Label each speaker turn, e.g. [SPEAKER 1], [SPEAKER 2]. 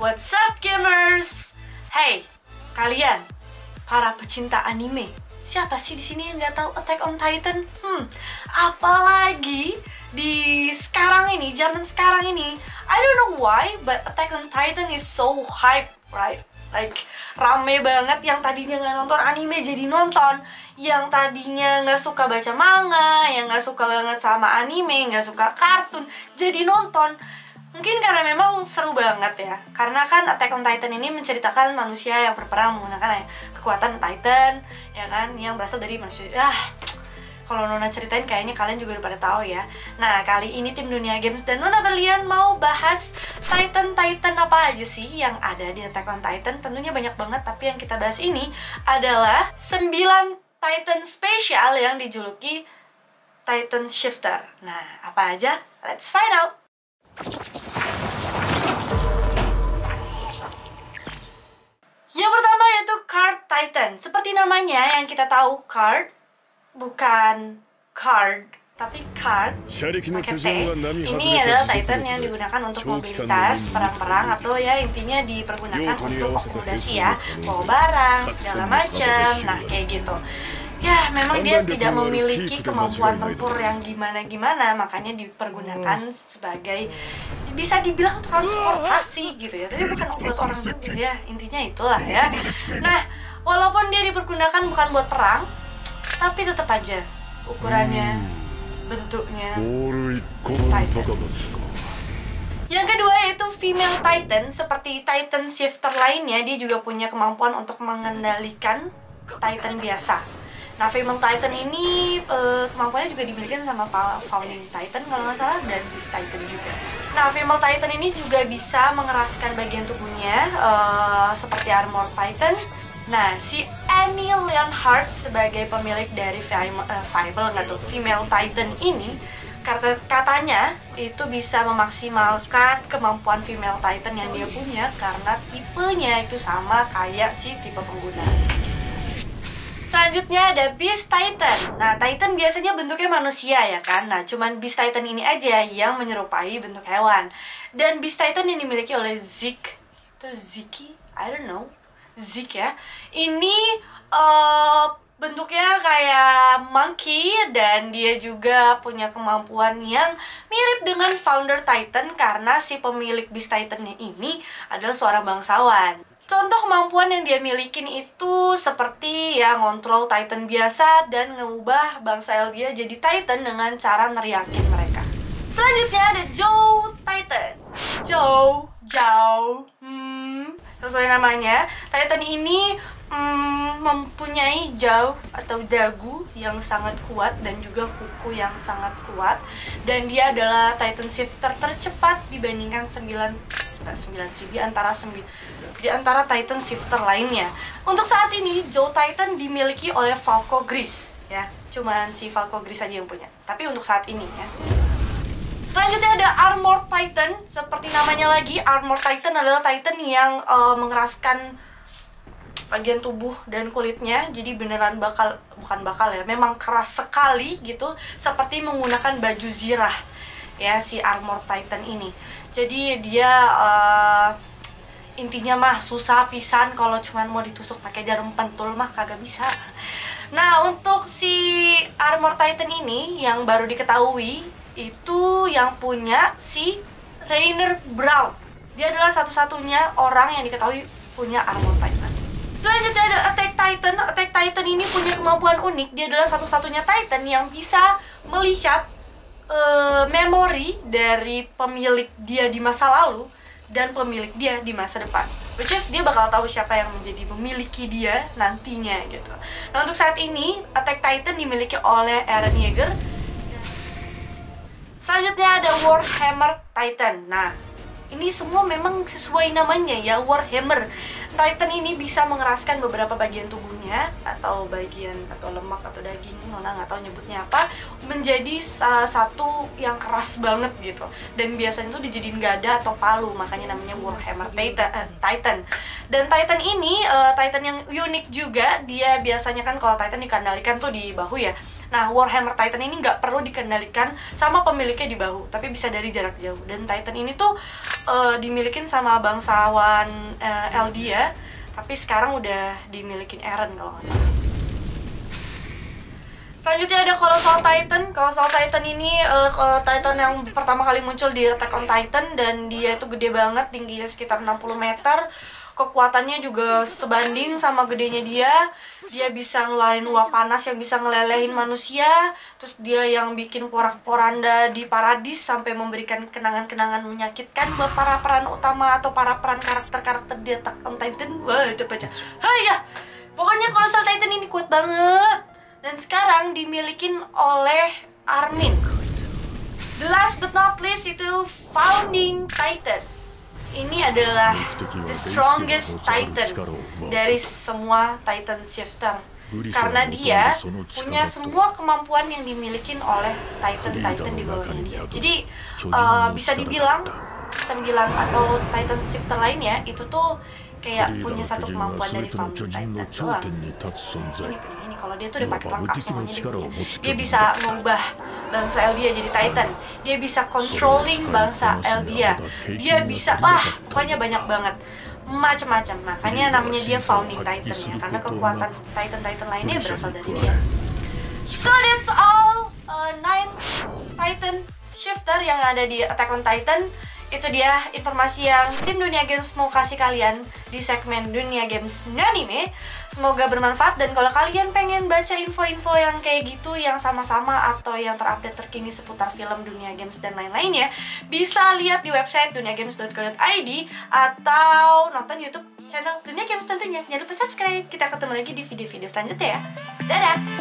[SPEAKER 1] What's up gamers? Hey, kalian para pecinta anime, siapa sih di sini yang nggak tahu Attack on Titan? Hmm, apalagi di sekarang ini, zaman sekarang ini, I don't know why, but Attack on Titan is so hype, right? Like rame banget yang tadinya nggak nonton anime jadi nonton, yang tadinya nggak suka baca manga, yang nggak suka banget sama anime, nggak suka kartun, jadi nonton. Mungkin karena memang seru banget ya, karena kan Attack on Titan ini menceritakan manusia yang berperang menggunakan ya, kekuatan Titan, ya kan, yang berasal dari manusia. Ah, kalau Nona ceritain kayaknya kalian juga udah pada tahu ya. Nah, kali ini tim Dunia Games dan Nona Berlian mau bahas Titan-Titan apa aja sih yang ada di Attack on Titan. Tentunya banyak banget, tapi yang kita bahas ini adalah 9 Titan spesial yang dijuluki Titan Shifter. Nah, apa aja? Let's find out! Yang pertama yaitu Card Titan. Seperti namanya yang kita tahu, Card bukan card tapi card pakai T. Ini adalah Titan yang digunakan untuk mobilitas perang-perang atau ya intinya dipergunakan untuk akomodasi ya bawa barang segala macam. Nah kayak gitu. Ya memang dia tidak memiliki kemampuan tempur yang gimana-gimana makanya dipergunakan sebagai bisa dibilang transportasi gitu ya. Tapi bukan buat orang ya. Intinya itulah ya. Nah walaupun dia dipergunakan bukan buat perang tapi tetap aja ukurannya bentuknya Titan. Yang kedua yaitu female Titan. Seperti Titan shifter lainnya dia juga punya kemampuan untuk mengendalikan Titan biasa. Nah, female Titan ini uh, kemampuannya juga dimiliki sama Founding Titan kalau nggak salah dan Beast Titan juga. Nah, female Titan ini juga bisa mengeraskan bagian tubuhnya uh, seperti Armor Titan. Nah, si Annie Leonhardt sebagai pemilik dari Fable uh, nggak tuh female Titan ini kata katanya itu bisa memaksimalkan kemampuan female Titan yang dia punya karena tipenya itu sama kayak si tipe pengguna. Selanjutnya ada Beast Titan. Nah, Titan biasanya bentuknya manusia ya kan. Nah, cuman Beast Titan ini aja yang menyerupai bentuk hewan. Dan Beast Titan yang dimiliki oleh Zik atau Ziki, I don't know. Zik ya. Ini uh, bentuknya kayak monkey dan dia juga punya kemampuan yang mirip dengan founder Titan karena si pemilik Beast Titan ini adalah seorang bangsawan. Contoh kemampuan yang dia milikin itu seperti ya ngontrol Titan biasa dan ngubah bangsa dia jadi Titan dengan cara neriakin mereka. Selanjutnya ada Joe Titan. Joe, Joe, hmm, sesuai namanya, Titan ini hmm, mempunyai jauh atau dagu yang sangat kuat dan juga kuku yang sangat kuat dan dia adalah Titan shifter tercepat dibandingkan 9 enggak 9 sih di antara 9 di antara Titan shifter lainnya. Untuk saat ini Joe Titan dimiliki oleh Falco Gris ya. Cuman si Falco Gris aja yang punya. Tapi untuk saat ini ya. Selanjutnya ada Armor Titan. Seperti namanya lagi, Armor Titan adalah Titan yang uh, mengeraskan bagian tubuh dan kulitnya jadi beneran bakal bukan bakal ya memang keras sekali gitu seperti menggunakan baju zirah ya si armor titan ini. Jadi dia uh, intinya mah susah pisan kalau cuman mau ditusuk pakai jarum pentul mah kagak bisa. Nah untuk si armor titan ini yang baru diketahui itu yang punya si Rainer Brown dia adalah satu-satunya orang yang diketahui punya armor titan Selanjutnya ada Attack Titan. Attack Titan ini punya kemampuan unik. Dia adalah satu-satunya Titan yang bisa melihat uh, memori dari pemilik dia di masa lalu dan pemilik dia di masa depan. Which is dia bakal tahu siapa yang menjadi memiliki dia nantinya gitu. Nah untuk saat ini Attack Titan dimiliki oleh Eren Yeager. Selanjutnya ada Warhammer Titan. Nah ini semua memang sesuai namanya ya Warhammer Titan ini bisa mengeraskan beberapa bagian tubuhnya atau bagian atau lemak atau daging Nona nggak tahu nyebutnya apa menjadi uh, satu yang keras banget gitu dan biasanya tuh dijadiin gada atau palu makanya namanya Warhammer Titan, uh, Titan. dan Titan ini uh, Titan yang unik juga dia biasanya kan kalau Titan dikendalikan tuh di bahu ya Nah, Warhammer Titan ini nggak perlu dikendalikan sama pemiliknya di bahu, tapi bisa dari jarak jauh. Dan Titan ini tuh uh, dimilikin sama bangsawan uh, Eldia, tapi sekarang udah dimilikin Eren kalau nggak salah. Selanjutnya ada Colossal Titan. Colossal Titan ini uh, Titan yang pertama kali muncul di Attack on Titan dan dia itu gede banget, tingginya sekitar 60 meter. Kekuatannya juga sebanding sama gedenya dia. Dia bisa ngeluarin uap panas yang bisa ngelelehin manusia. Terus dia yang bikin porak-poranda di paradis sampai memberikan kenangan-kenangan menyakitkan buat para peran utama atau para peran karakter-karakter di Attack on Titan. Wah, coba baca. Hai ya. Pokoknya Colossal Titan ini kuat banget dan sekarang dimilikin oleh Armin. The last but not least itu Founding Titan. Ini adalah the strongest Titan dari semua Titan Shifter. Karena dia punya semua kemampuan yang dimiliki oleh Titan-Titan di bawahnya dia. Jadi uh, bisa dibilang sembilan atau Titan Shifter lainnya itu tuh kayak punya satu kemampuan dari Founding Titan doang. Ini ini kalau dia tuh udah pakai lengkap semuanya dia. Dia bisa mengubah bangsa Eldia jadi Titan. Dia bisa controlling bangsa Eldia. Dia bisa wah pokoknya banyak banget macam-macam. Makanya namanya dia Founding Titan ya karena kekuatan Titan-Titan lainnya berasal dari dia. So that's all uh, nine Titan shifter yang ada di Attack on Titan itu dia informasi yang tim Dunia Games mau kasih kalian di segmen Dunia Games Nganime. Semoga bermanfaat dan kalau kalian pengen baca info-info yang kayak gitu yang sama-sama atau yang terupdate terkini seputar film Dunia Games dan lain-lainnya Bisa lihat di website duniagames.co.id atau nonton YouTube channel Dunia Games tentunya. Jangan lupa subscribe, kita ketemu lagi di video-video selanjutnya ya. Dadah!